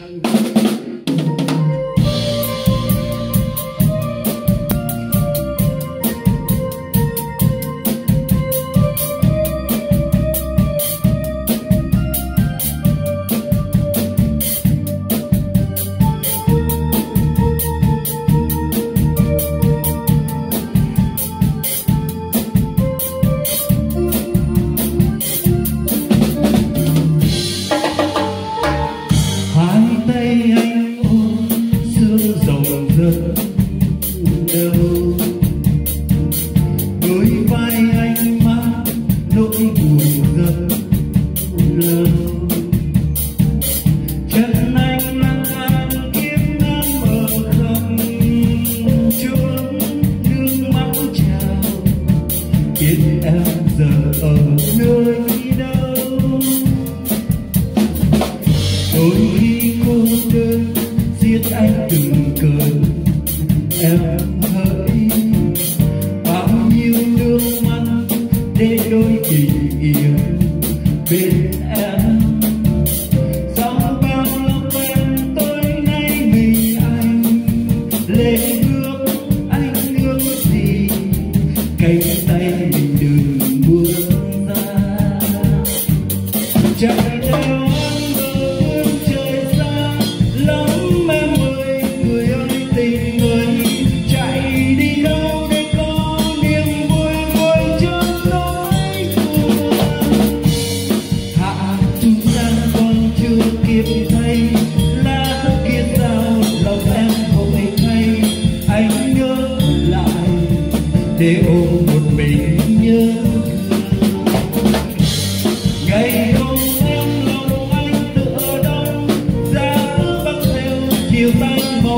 how you. tình yêu bên em. Sau bao lâu quen tối nay vì anh, lệ bước anh nước gì? Cánh tay mình đừng buông ra. Trời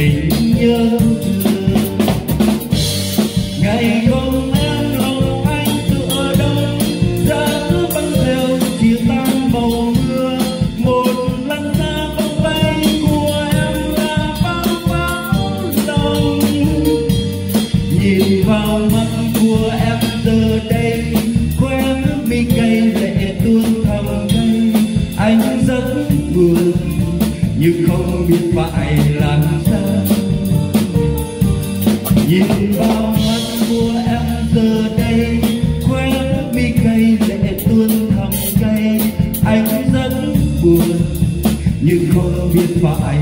mình nhớ ngày hôm em lòng anh tựa đông ra cứ bắn theo chia tan màu mưa một lần ra bóng bay của em là bao bao đông nhìn vào mắt của em giờ đây, khoe nước mi cay lệ nhưng không biết phải làm sao. Nhìn bao mắt của em giờ đây, khoe nước mi cay lệ tuôn thẳng cay. Anh rất buồn, nhưng không biết phải